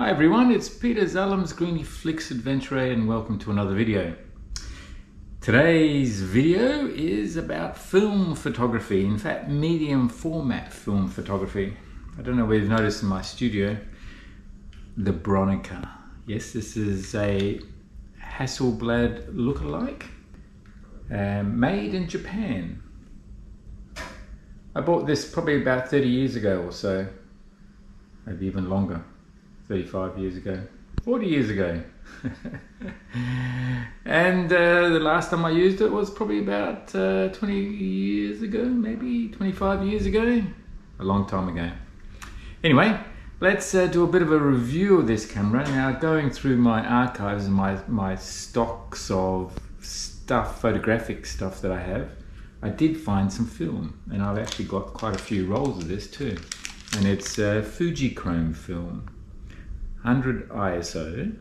Hi everyone, it's Peter Zalums Griniflix Adventure and welcome to another video. Today's video is about film photography, in fact medium format film photography. I don't know whether you've noticed in my studio, the Bronica. Yes, this is a Hasselblad look-alike, um, made in Japan. I bought this probably about 30 years ago or so, maybe even longer. 35 years ago, 40 years ago. and uh, the last time I used it was probably about uh, 20 years ago, maybe 25 years ago, a long time ago. Anyway, let's uh, do a bit of a review of this camera. Now, going through my archives and my, my stocks of stuff, photographic stuff that I have, I did find some film, and I've actually got quite a few rolls of this too. And it's uh, Fujichrome film. 100 ISO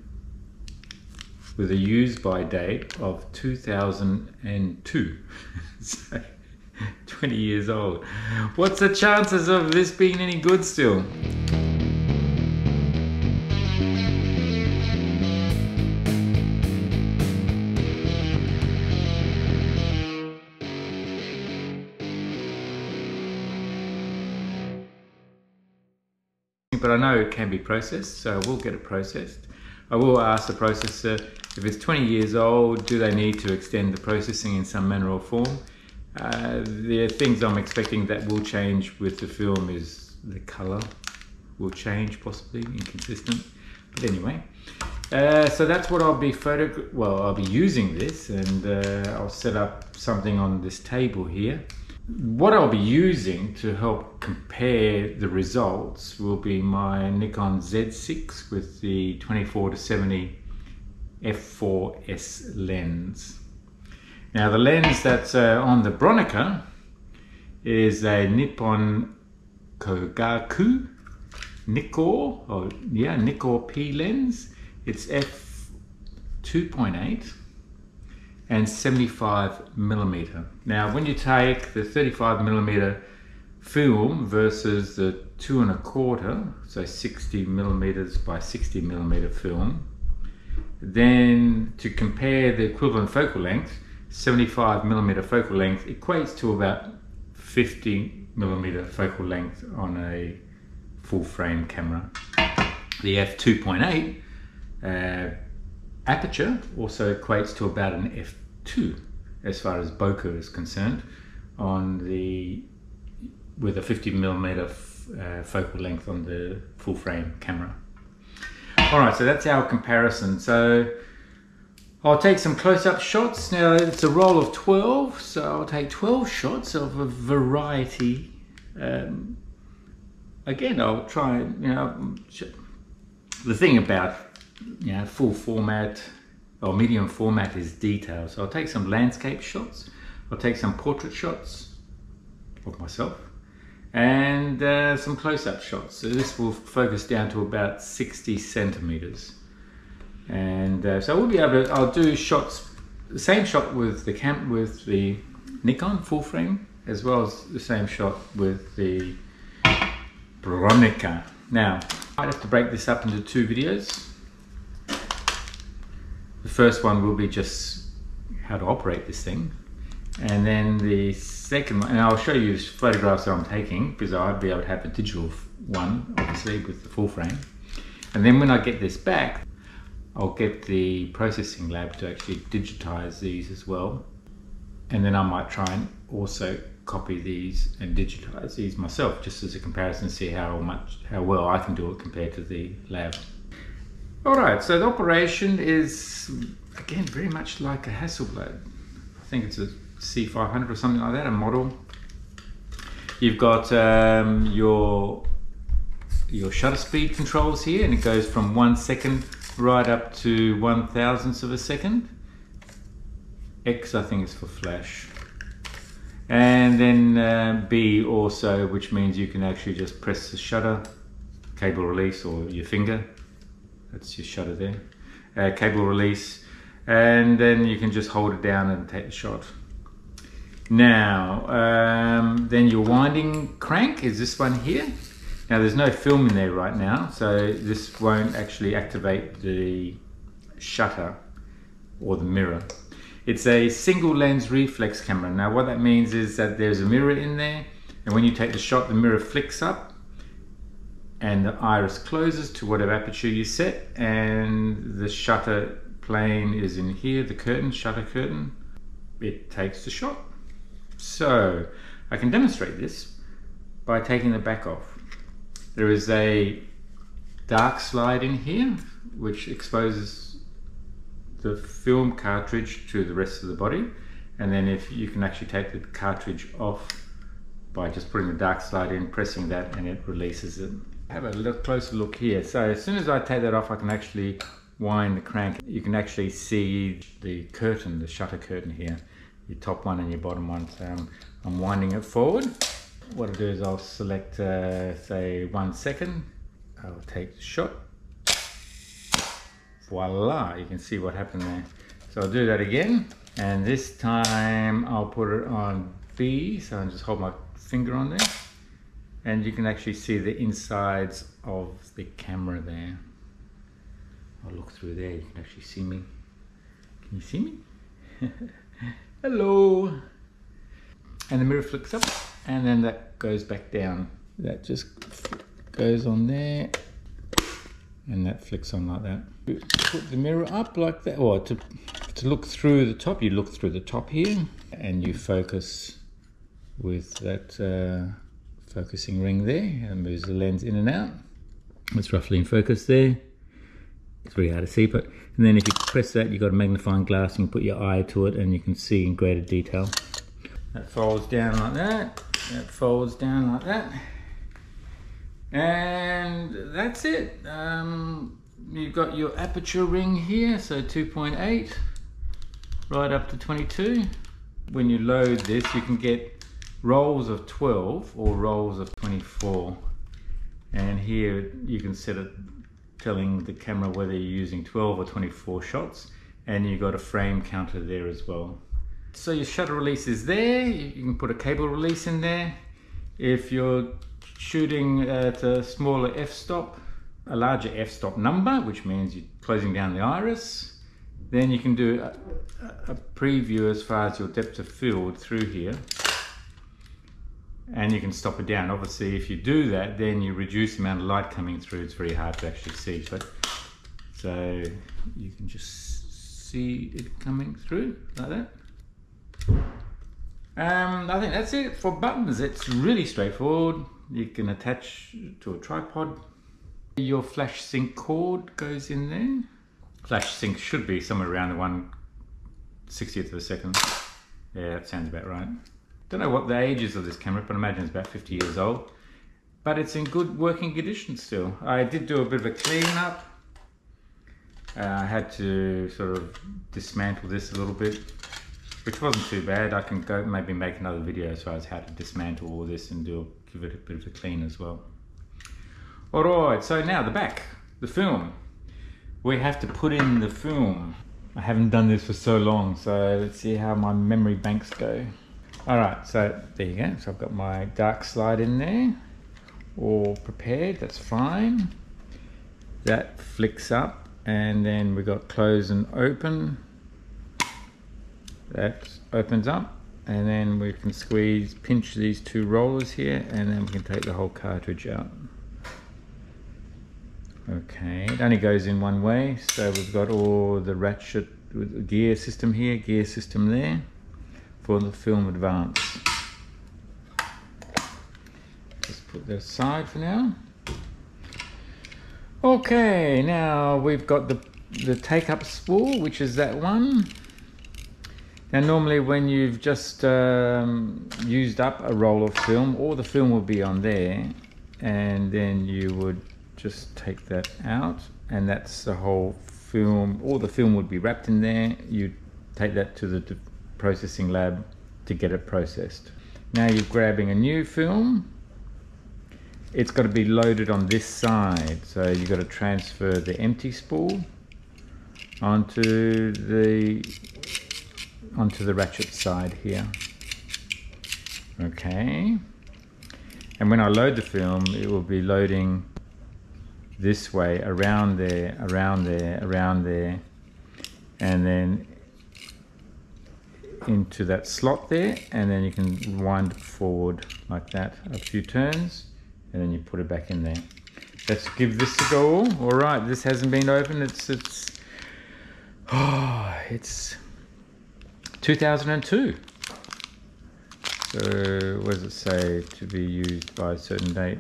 with a use by date of 2002. so 20 years old. What's the chances of this being any good still? Know it can be processed, so I will get it processed. I will ask the processor if it's 20 years old, do they need to extend the processing in some manner or form? Uh, the things I'm expecting that will change with the film is the color will change possibly, inconsistent. But anyway, uh, so that's what I'll be photo. Well, I'll be using this, and uh, I'll set up something on this table here. What I'll be using to help compare the results will be my Nikon Z6 with the 24 to 70 f4s lens. Now the lens that's uh, on the Bronica is a Nippon Kogaku Nikkor, or yeah, Nikkor P lens. It's f 2.8 and 75 millimeter. Now, when you take the 35 millimeter film versus the two and a quarter, so 60 millimeters by 60 millimeter film, then to compare the equivalent focal length, 75 millimeter focal length equates to about 50 millimeter focal length on a full frame camera. The f2.8 uh, aperture also equates to about an f2 as far as bokeh is concerned on the with a 50 millimeter uh, focal length on the full frame camera. All right, so that's our comparison. So I'll take some close-up shots. Now it's a roll of 12, so I'll take 12 shots of a variety. Um, again, I'll try, you know, the thing about know, full format or medium format is detail. So I'll take some landscape shots, I'll take some portrait shots of myself and uh, some close-up shots. So this will focus down to about 60 centimeters. And uh, so we'll be able to, I'll do shots, the same shot with the camp with the Nikon full frame, as well as the same shot with the Bronica. Now, I have to break this up into two videos. The first one will be just how to operate this thing. And then the second one, and I'll show you photographs that I'm taking because I'd be able to have a digital one, obviously, with the full frame. And then when I get this back, I'll get the processing lab to actually digitize these as well. And then I might try and also copy these and digitize these myself just as a comparison to see how much how well I can do it compared to the lab. Alright, so the operation is again very much like a Hasselblad. I think it's a C500 or something like that, a model. You've got um, your your shutter speed controls here and it goes from one second right up to one thousandths of a second. X I think is for flash and then uh, B also which means you can actually just press the shutter cable release or your finger that's your shutter there uh, cable release and then you can just hold it down and take the shot now um, then your winding crank is this one here Now there's no film in there right now, so this won't actually activate the shutter or the mirror. It's a single lens reflex camera. Now what that means is that there's a mirror in there and when you take the shot the mirror flicks up and the iris closes to whatever aperture you set and the shutter plane is in here, the curtain, shutter curtain. It takes the shot. So I can demonstrate this by taking the back off. There is a dark slide in here which exposes the film cartridge to the rest of the body and then if you can actually take the cartridge off by just putting the dark slide in, pressing that and it releases it. Have a little closer look here. So as soon as I take that off I can actually wind the crank. You can actually see the curtain, the shutter curtain here, your top one and your bottom one. So I'm, I'm winding it forward. What I'll do is I'll select uh, say one second. I'll take the shot voila you can see what happened there so I'll do that again and this time I'll put it on B so I'll just hold my finger on there and you can actually see the insides of the camera there. I'll look through there you can actually see me. Can you see me? Hello. And the mirror flicks up and then that goes back down. That just goes on there and that flicks on like that. Put the mirror up like that, or to, to look through the top, you look through the top here and you focus with that uh, focusing ring there and moves the lens in and out. It's roughly in focus there. It's very hard to see, but and then if you press that, you've got a magnifying glass and you put your eye to it and you can see in greater detail. That folds down like that, that folds down like that and that's it um, you've got your aperture ring here so 2.8 right up to 22 when you load this you can get rolls of 12 or rolls of 24 and here you can set it telling the camera whether you're using 12 or 24 shots and you've got a frame counter there as well so your shutter release is there you can put a cable release in there if you're shooting at a smaller f-stop, a larger f-stop number, which means you're closing down the iris. Then you can do a, a preview as far as your depth of field through here. And you can stop it down. Obviously, if you do that, then you reduce the amount of light coming through. It's very hard to actually see. But so you can just see it coming through like that. Um, I think that's it for buttons. It's really straightforward you can attach to a tripod. Your flash sync cord goes in there. Flash sync should be somewhere around the 1 60th of a second. Yeah, that sounds about right. Don't know what the age is of this camera, but I imagine it's about 50 years old. But it's in good working condition still. I did do a bit of a clean up. Uh, I had to sort of dismantle this a little bit, which wasn't too bad. I can go maybe make another video as far as how to dismantle all this and do give it a bit of a clean as well. All right, so now the back, the film. We have to put in the film. I haven't done this for so long, so let's see how my memory banks go. All right, so there you go. So I've got my dark slide in there, all prepared, that's fine. That flicks up, and then we've got close and open. That opens up and then we can squeeze, pinch these two rollers here and then we can take the whole cartridge out. Okay, it only goes in one way, so we've got all the ratchet gear system here, gear system there for the film advance. Just put that aside for now. Okay, now we've got the the take up spool, which is that one. Now normally when you've just um, used up a roll of film, all the film will be on there and then you would just take that out and that's the whole film, all the film would be wrapped in there. You take that to the processing lab to get it processed. Now you're grabbing a new film. It's got to be loaded on this side. So you've got to transfer the empty spool onto the onto the ratchet side here. Okay. And when I load the film, it will be loading this way, around there, around there, around there, and then into that slot there, and then you can wind forward like that a few turns, and then you put it back in there. Let's give this a go. All right, this hasn't been opened. It's it's oh, it's 2002. So what does it say to be used by a certain date?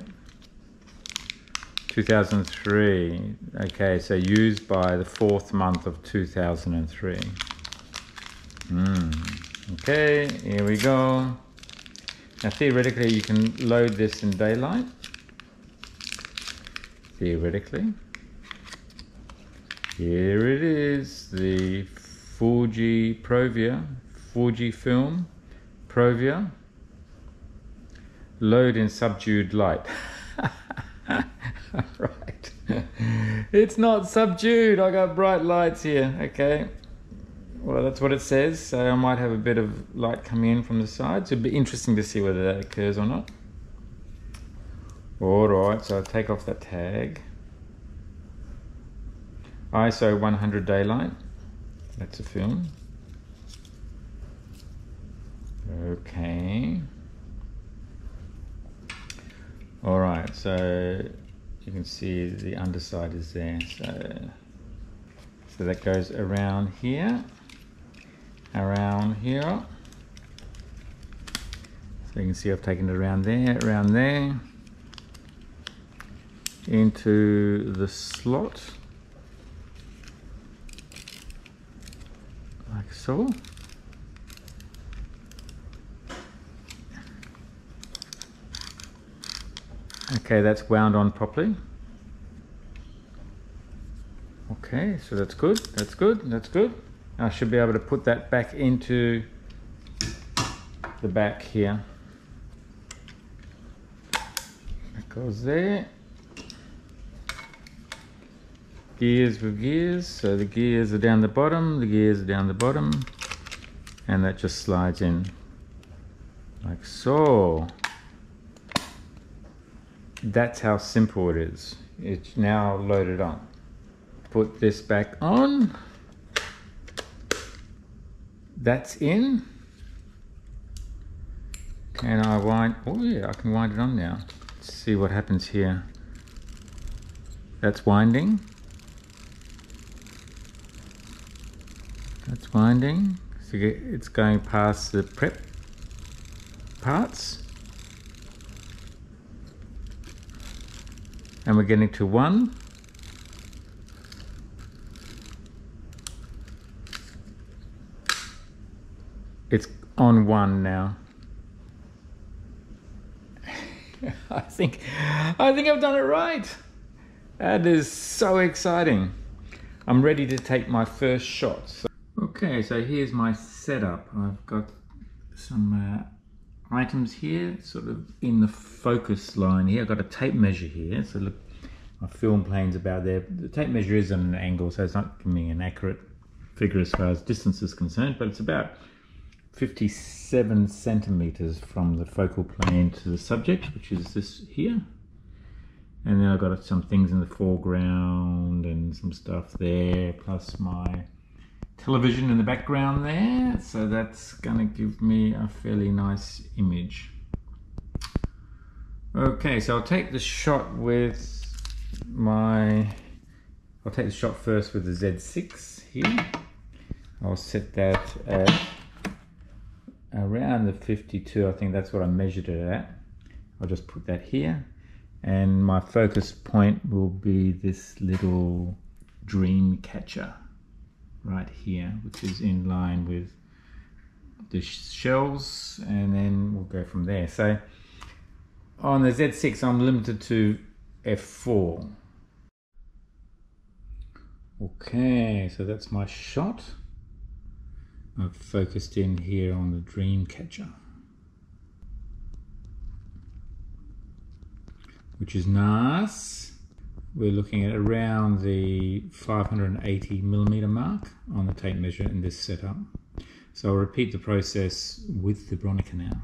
2003. Okay, so used by the fourth month of 2003. Mm. Okay, here we go. Now theoretically you can load this in daylight. Theoretically. Here it is, the Fuji Provia, Fuji film, Provia. Load in subdued light. right. it's not subdued. I got bright lights here. Okay. Well, that's what it says. So I might have a bit of light coming in from the sides. It'd be interesting to see whether that occurs or not. All right. So I'll take off that tag. ISO 100 daylight. That's a film. Okay. All right, so you can see the underside is there. So, so that goes around here, around here. So you can see I've taken it around there, around there, into the slot, like so. Okay, that's wound on properly. Okay, so that's good, that's good, that's good. I should be able to put that back into the back here. That goes there. Gears with gears, so the gears are down the bottom, the gears are down the bottom, and that just slides in like so that's how simple it is. It's now loaded on. Put this back on. That's in. Can I wind, oh yeah, I can wind it on now. Let's see what happens here. That's winding. That's winding. So it's going past the prep parts. and we're getting to one. It's on one now. I think, I think I've done it right. That is so exciting. I'm ready to take my first shot. So, okay, so here's my setup. I've got some uh, items here, sort of in the focus line here. I've got a tape measure here. So look, my film plane's about there. The tape measure is at an angle, so it's not giving me an accurate figure as far as distance is concerned, but it's about 57 centimeters from the focal plane to the subject, which is this here. And then I've got some things in the foreground and some stuff there, plus my television in the background there. So that's gonna give me a fairly nice image. Okay so I'll take the shot with my I'll take the shot first with the Z6 here. I'll set that at around the 52 I think that's what I measured it at I'll just put that here and my focus point will be this little dream catcher right here, which is in line with the shells, and then we'll go from there. So on the Z6, I'm limited to F4. Okay, so that's my shot. I've focused in here on the dream catcher which is nice. We're looking at around the 580 millimeter mark on the tape measure in this setup. So I'll repeat the process with the Bronica now.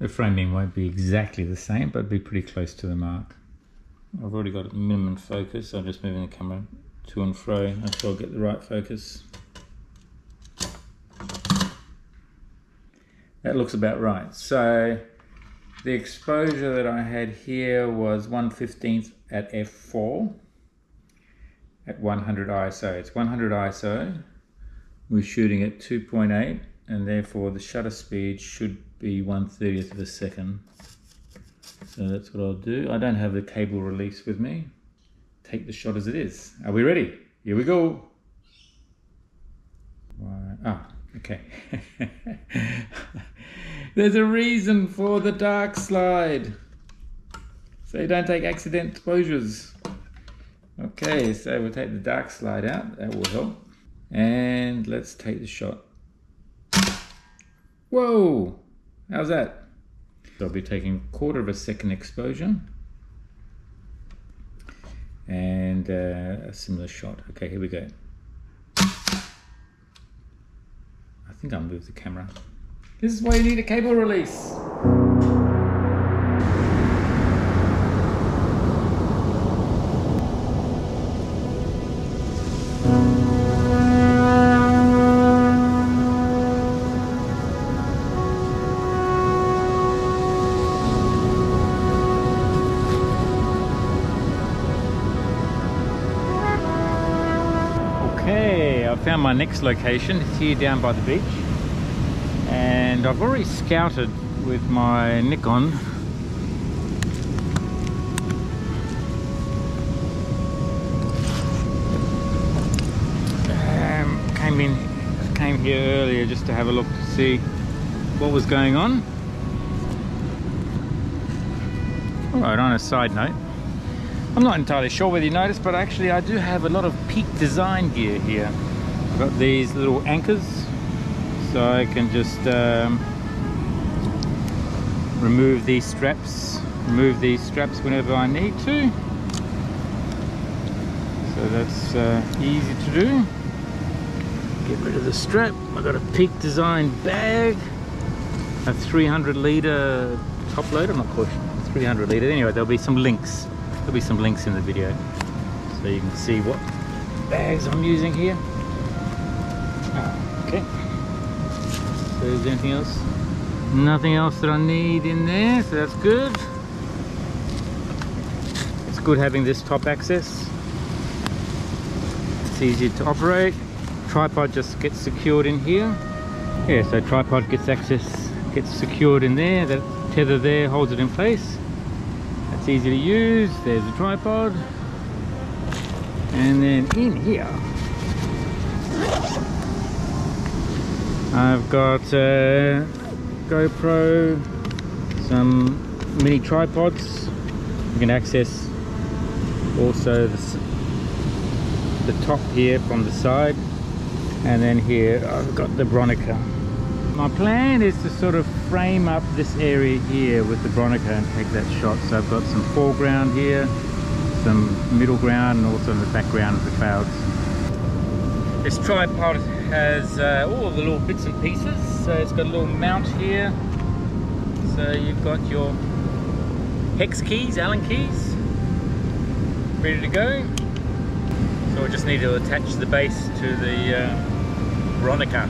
The framing won't be exactly the same, but be pretty close to the mark. I've already got minimum focus. I'm just moving the camera to and fro until I get the right focus. That looks about right. So the exposure that I had here was 1 15th at f4 at 100 ISO. It's 100 ISO. We're shooting at 2.8 and therefore the shutter speed should be 1 30th of a second. So that's what I'll do. I don't have the cable release with me. Take the shot as it is. Are we ready? Here we go. Ah, okay. There's a reason for the dark slide. So you don't take accident exposures. Okay, so we'll take the dark slide out. That will help. And let's take the shot. Whoa! How's that? So I'll be taking a quarter of a second exposure. And uh, a similar shot. Okay, here we go. I think I'll move the camera. This is why you need a cable release. My next location. It's here down by the beach. And I've already scouted with my Nikon um, came in came here earlier just to have a look to see what was going on Alright, on a side note I'm not entirely sure whether you noticed but actually I do have a lot of peak design gear here I've got these little anchors so I can just um, remove these straps remove these straps whenever I need to. So that's uh, easy to do. Get rid of the strap. I've got a peak design bag a 300 litre top load. I'm not quite 300 litre anyway there'll be some links. There'll be some links in the video so you can see what bags I'm using here ah, okay so is anything else? Nothing else that I need in there so that's good. It's good having this top access. It's easy to operate. Tripod just gets secured in here. Yeah so tripod gets access gets secured in there. That tether there holds it in place. That's easy to use. There's the tripod. And then in here I've got uh, GoPro some mini tripods. You can access also the, the top here from the side. And then here I've got the Bronica. My plan is to sort of frame up this area here with the Bronica and take that shot. So I've got some foreground here some middle ground and also in the background of the clouds this tripod has uh, all the little bits and pieces so it's got a little mount here so you've got your hex keys allen keys ready to go so we just need to attach the base to the uh, Bronica.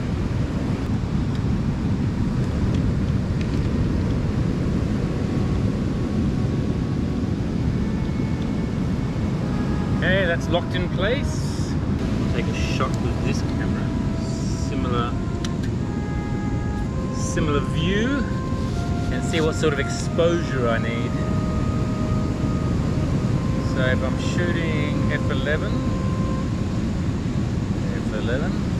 Okay, that's locked in place. Take a shot with this camera. Similar, similar view and see what sort of exposure I need. So if I'm shooting f11, f11,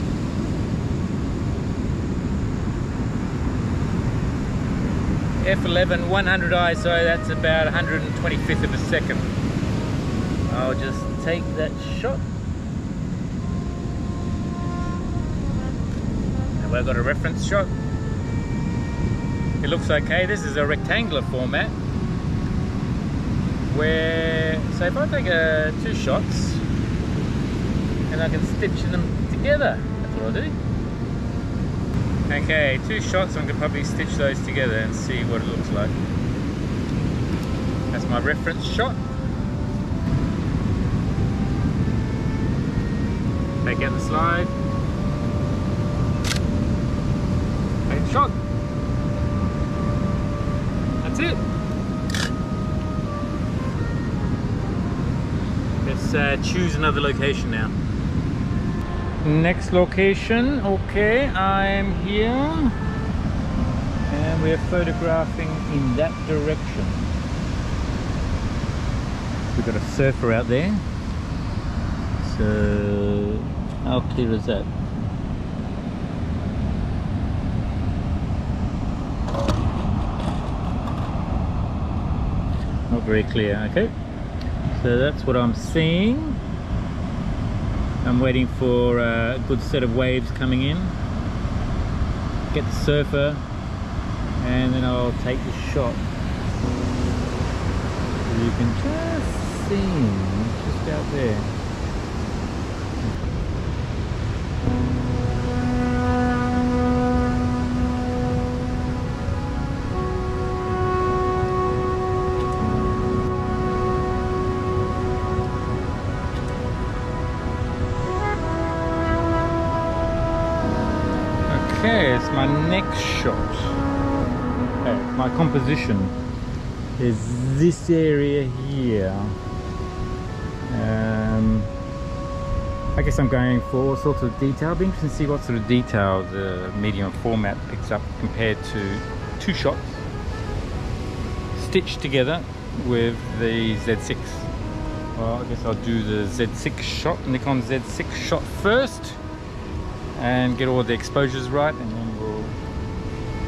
F11 100 ISO, that's about 125th of a second. I'll just take that shot. Have I got a reference shot? It looks okay. This is a rectangular format where, so if I take uh, two shots and I can stitch them together, that's what I'll do. Okay, two shots, I'm to probably stitch those together and see what it looks like. That's my reference shot. Take out the slide. Shot. That's it. Let's uh, choose another location now. Next location, okay, I'm here and we're photographing in that direction. We've got a surfer out there. So, how clear is that? Not very clear, okay. So that's what I'm seeing. I'm waiting for a good set of waves coming in. Get the surfer and then I'll take the shot. You can just see just out there. My composition is this area here. Um, I guess I'm going for all sorts of detail. It'll be interesting to see what sort of detail the medium format picks up compared to two shots stitched together with the Z6. Well, I guess I'll do the Z6 shot, Nikon Z6 shot first and get all the exposures right and then we'll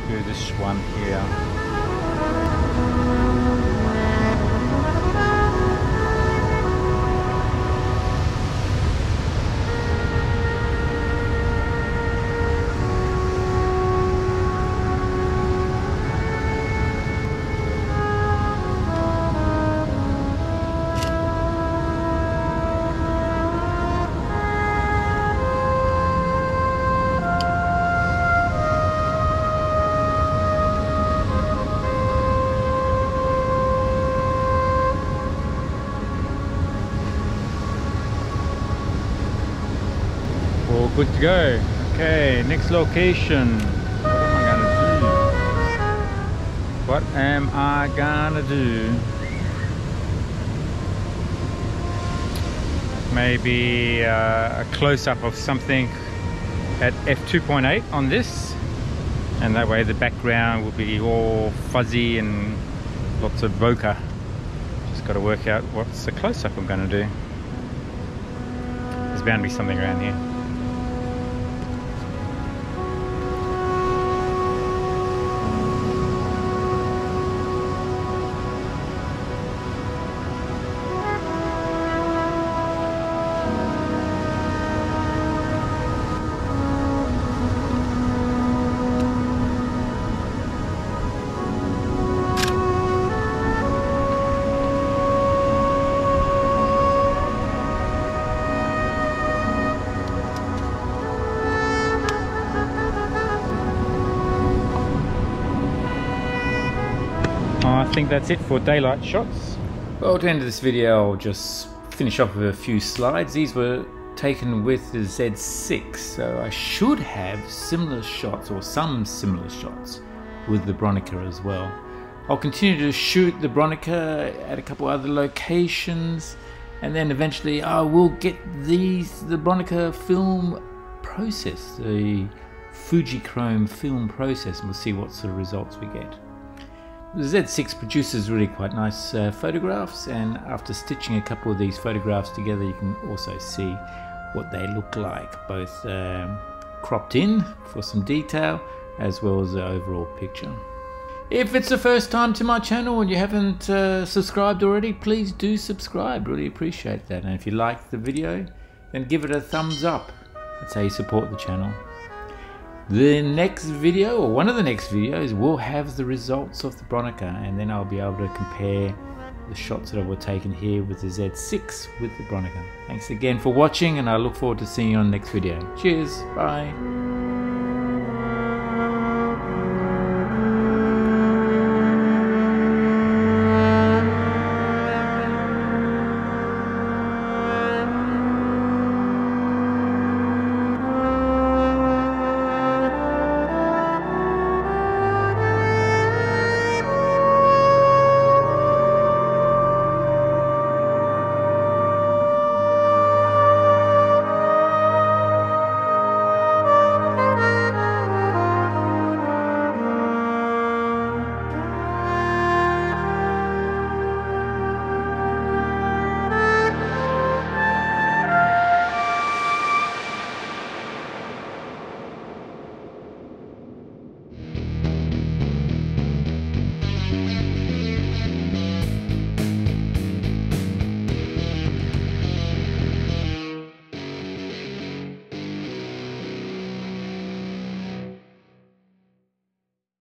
do this one here. Location. What am I gonna do? What am I gonna do? Maybe uh, a close-up of something at f2.8 on this and that way the background will be all fuzzy and lots of bokeh just got to work out what's the close-up I'm going to do there's bound to be something around here I think that's it for daylight shots. Well, to end this video, I'll just finish off with a few slides. These were taken with the Z6, so I should have similar shots or some similar shots with the Bronica as well. I'll continue to shoot the Bronica at a couple other locations, and then eventually I will get these the Bronica film process, the Fujichrome film process, and we'll see what sort of results we get. The Z6 produces really quite nice uh, photographs and after stitching a couple of these photographs together you can also see what they look like both um, cropped in for some detail as well as the overall picture. If it's the first time to my channel and you haven't uh, subscribed already please do subscribe really appreciate that and if you like the video then give it a thumbs up that's how you support the channel. The next video, or one of the next videos, will have the results of the Bronica and then I'll be able to compare the shots that were taken here with the Z6 with the Bronica. Thanks again for watching and I look forward to seeing you on the next video. Cheers, bye.